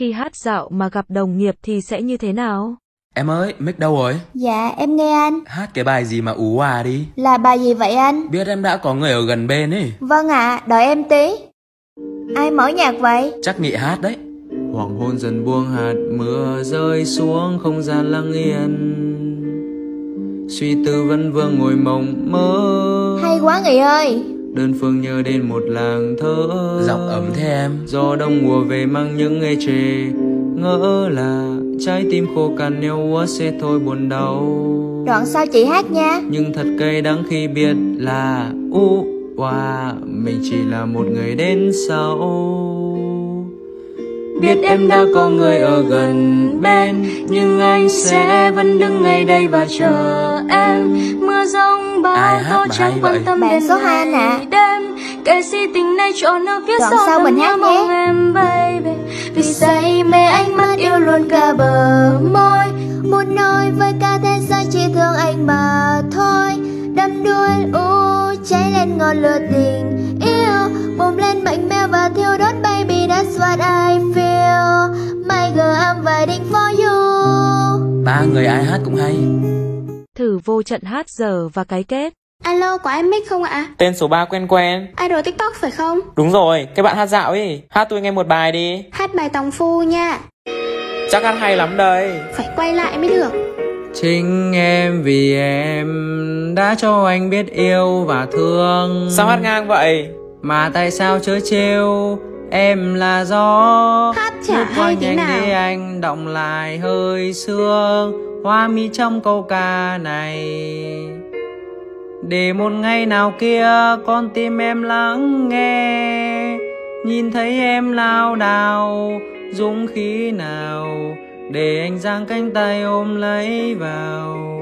Khi hát dạo mà gặp đồng nghiệp thì sẽ như thế nào? Em ơi, mic đâu rồi? Dạ em nghe anh Hát cái bài gì mà ú à đi Là bài gì vậy anh? Biết em đã có người ở gần bên ấy Vâng ạ, đợi em tí Ai mở nhạc vậy? Chắc nghị hát đấy Hoàng hôn dần buông hạt mưa rơi xuống không gian lặng yên Suy tư vẫn vương ngồi mộng mơ Hay quá Nghị ơi Đơn phương nhớ đến một làng thơ Giọng ấm thế em. Gió đông mùa về mang những ê chề Ngỡ là trái tim khô cằn nếu úa sẽ thôi buồn đau. Đoạn sau chị hát nha. Nhưng thật cay đắng khi biết là u wow, Mình chỉ là một người đến sau. Biết em đã có người ở gần bên. Nhưng anh sẽ vẫn đứng ngay đây và chờ em. Mưa giông Ai bao hát mà chẳng hay quan vậy? tâm Bạn số hai ngày nè. đêm. Kể si tình này cho nó viết Đoạn sau mình hát nhé. em baby. Vì say mê ánh mắt yêu luôn cả bờ môi. Muốn nói với cả thế giới chỉ thương anh mà thôi. Đắm đuôi u cháy lên ngọn lửa tình yêu. Bùng lên mạnh mẽ và thiêu đốt baby That's what I feel. My girl I'm waiting for you. Ba người ai hát cũng hay Thử vô trận hát giờ và cái kết. Alo, có ai mic không ạ? Tên số 3 quen quen. Idol TikTok phải không? Đúng rồi, cái bạn hát dạo ấy Hát tôi nghe một bài đi. Hát bài Tòng Phu nha. Chắc hát hay lắm đây. Phải quay lại mới được. Chính em vì em đã cho anh biết yêu và thương. Sao hát ngang vậy? Mà tại sao chớ trêu Em là gió Hát chả hay nhanh nào. để anh động lại hơi sương. Hoa mi trong câu ca này. Để một ngày nào kia con tim em lắng nghe. Nhìn thấy em lao đao Dũng khí nào. Để anh giang cánh tay ôm lấy vào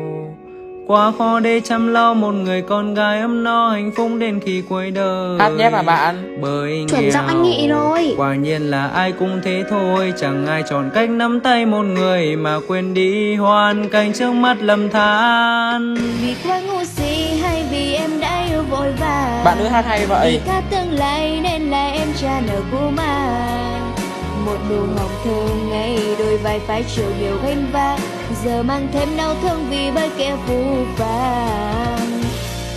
Quá khó để chăm lo một người con gái ấm no hạnh phúc đến khi cuối đời. Hát nhép à bạn. Bởi Chuẩn giọng anh Nghị rồi. Quả nhiên là ai cũng thế thôi. Chẳng ai chọn cách nắm tay một người Mà quên đi hoàn cảnh trước mắt lầm than. Vì quá ngu si hay vì em đã yêu vội vàng. Bạn nữ hát hay Vì vậy cả tương lai nên là em cha nợ cũ mà. Một nụ hồng thơ ngày đôi vai phải chịu nhiều gánh vác Giờ mang thêm đau thương vì bởi kẻ phù phàng.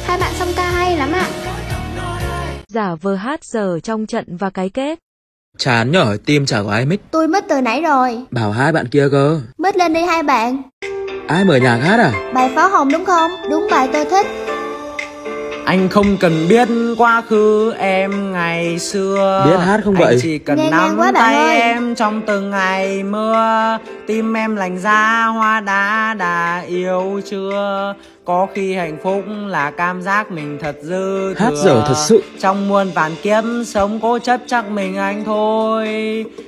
Hai bạn song ca hay lắm ạ. Giả vờ hát giờ trong trận và cái kết. Chán nhở, tim chả có ai mic. Tôi mất từ nãy rồi. Bảo hai bạn kia cơ. Mít lên đi hai bạn. Ai mở nhạc hát à? Bài pháo hồng đúng không? Đúng bài tôi thích Anh không cần biết quá khứ em ngày xưa Biết hát không Anh vậy? chỉ cần Nghe nắm quá tay ơi. em trong từng ngày mưa Tim em lành ra hoa đã đã yêu chưa Có khi hạnh phúc là cảm giác mình thật dư thừa. Hát dở thật sự. Trong muôn vàn kiếp sống cố chấp chắc mình anh thôi.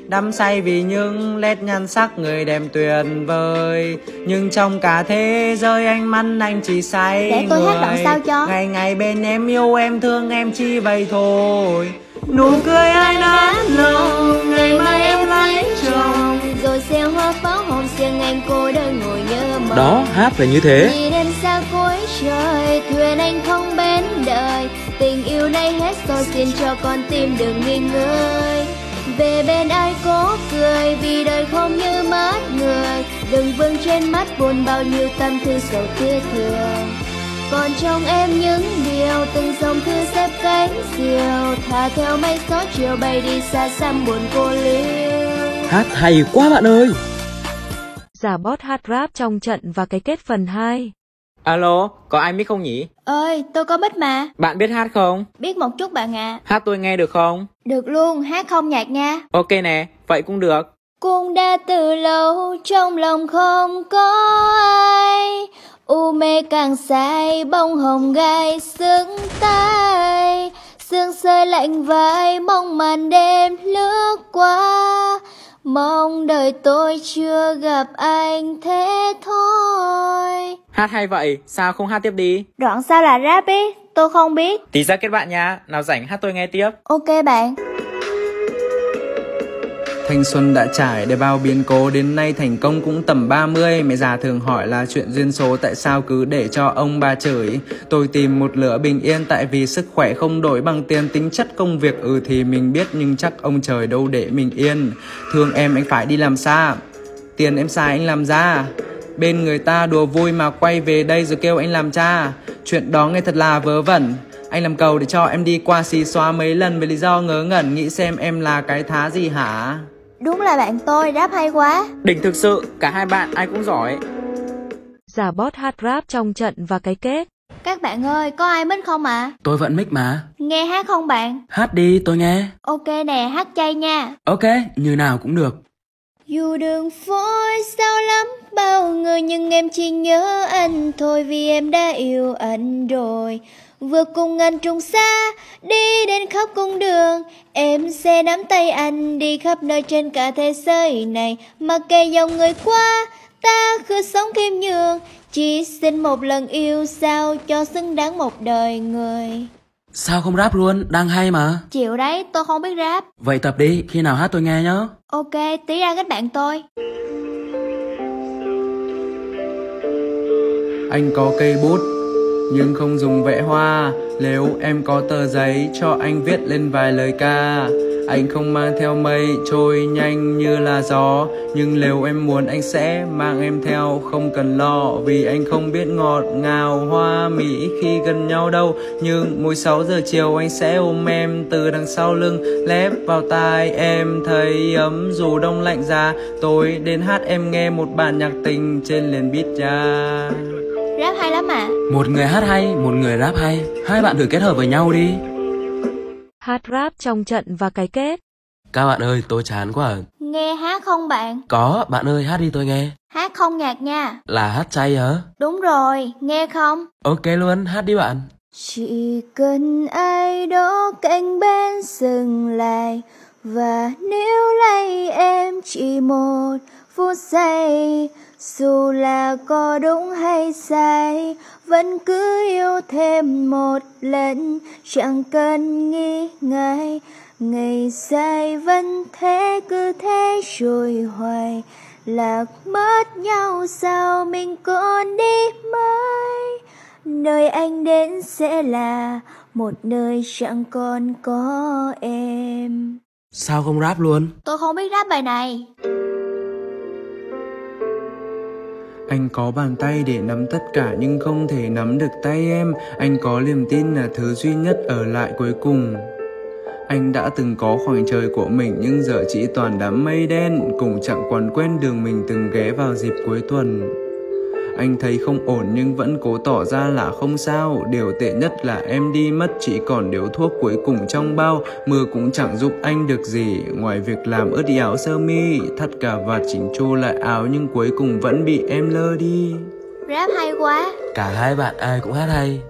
Đắm say vì những nét nhan sắc người đẹp tuyệt vời. Nhưng trong cả thế giới anh mắt anh chỉ say Để tôi hát đoạn người. sau cho. Ngày ngày bên em yêu em thương em chi vậy thôi. Nụ cười ai nát lòng Ngày mai em lấy chồng. Rồi xe hoa pháo hồng xiên anh cô đơn ngồi nhớ mong. Đó, hát phải như thế Thuyền anh không bến đời Tình yêu này hết rồi xin cho con tim đừng nghỉ ngơi. Về bên ai có cười Vì đời không như mất người. Đừng vương trên mắt buồn bao nhiêu tâm thư sầu tiếc thương còn trong em những điều từng dòng thư xếp cánh diều thả theo mây gió chiều bay đi xa xăm buồn cô liêu. Hát hay quá bạn ơi! Giả bót hát rap trong trận và cái kết phần 2. Alo, có ai mic không nhỉ? Ơi tôi có bích mà. Bạn biết hát không? Biết một chút bạn ạ. Hát tôi nghe được không? Được luôn hát không nhạc nha. Ok nè, vậy cũng được. Cũng đã từ lâu trong lòng không có ai. U mê càng say bông hồng gai sững tay sương rơi lạnh vai mong màn đêm lướt qua mong đời tôi chưa gặp anh thế thôi. Hát hay vậy, sao không hát tiếp đi? Đoạn sau là rap ý? Tôi không biết. Tí ra kết bạn nha. Nào rảnh hát tôi nghe tiếp. Ok bạn Thanh xuân đã trải để bao biến cố. Đến nay thành công cũng tầm 30 Mẹ già thường hỏi là chuyện duyên số Tại sao cứ để cho ông bà chửi. Tôi tìm một lửa bình yên Tại vì sức khỏe không đổi bằng tiền. Tính chất công việc Ừ thì mình biết, nhưng chắc ông trời đâu để mình yên. Thương em, anh phải đi làm xa. Tiền em xài, anh làm ra. Bên người ta đùa vui mà quay về đây rồi kêu anh làm cha. Chuyện đó nghe thật là vớ vẩn. Anh làm cầu để cho em đi qua xì xóa mấy lần Với lý do ngớ ngẩn. Nghĩ xem em là cái thá gì hả? Đúng là bạn tôi rap hay quá Đỉnh thực sự, cả hai bạn ai cũng giỏi. Giả bót hát rap trong trận và cái kết. Các bạn ơi, có ai mic không ạ? Tôi vẫn mic mà. Nghe hát không bạn? Hát đi tôi nghe. Ok nè, hát chay nha Ok, như nào cũng được. Dù đường phố sao lắm bao người nhưng em chỉ nhớ anh thôi vì em đã yêu anh rồi. Vượt cùng anh trùng xa, đi đến khắp cung đường, em sẽ nắm tay anh đi khắp nơi trên cả thế giới này. Mặc kệ dòng người qua, ta cứ sống khiêm nhường, chỉ xin một lần yêu sao cho xứng đáng một đời người. Sao không rap luôn, đang hay mà. Chịu đấy, tôi không biết rap. Vậy tập đi, khi nào hát tôi nghe nhá. Ok, tí ra kết bạn tôi. Anh có cây bút nhưng không dùng vẽ hoa Nếu em có tờ giấy cho anh viết lên vài lời ca Anh không mang theo mây trôi nhanh như là gió Nhưng nếu em muốn anh sẽ mang em theo không cần lo Vì anh không biết ngọt ngào hoa mỹ khi gần nhau đâu Nhưng mỗi 6 giờ chiều anh sẽ ôm em từ đằng sau lưng Lép vào tai em thấy ấm dù đông lạnh giá Tối đến hát em nghe một bản nhạc tình trên liền beat ra Rap hay lắm ạ. Một người hát hay, một người rap hay. Hai bạn thử kết hợp với nhau đi. Hát rap trong trận và cái kết. Các bạn ơi, tôi chán quá à. Nghe hát không bạn? Có, bạn ơi, hát đi tôi nghe. Hát không nhạc nha. Là hát chay hả? Đúng rồi, nghe không? Ok luôn, hát đi bạn. Chỉ cần ai đó cạnh bên dừng lại Và nếu lấy em chỉ một phút giây. Dù là có đúng hay sai Vẫn cứ yêu thêm một lần. Chẳng cần nghi ngại Ngày dài vẫn thế cứ thế rồi hoài. Lạc mất nhau sao mình còn đi mãi? Nơi anh đến sẽ là một nơi chẳng còn có em. Sao không rap luôn? Tôi không biết rap bài này anh có bàn tay để nắm tất cả nhưng không thể nắm được tay em. Anh có niềm tin là thứ duy nhất ở lại cuối cùng. Anh đã từng có khoảng trời của mình nhưng giờ chỉ toàn đám mây đen Cùng chẳng còn quen đường mình từng ghé vào dịp cuối tuần. Anh thấy không ổn nhưng vẫn cố tỏ ra là không sao. Điều tệ nhất là em đi mất chỉ còn điếu thuốc cuối cùng trong bao. Mưa cũng chẳng giúp anh được gì. Ngoài việc làm ướt đi áo sơ mi Thắt cà vạt chỉnh chu lại áo Nhưng cuối cùng vẫn bị em lơ đi. Rap hay quá. Cả hai bạn ai cũng hát hay.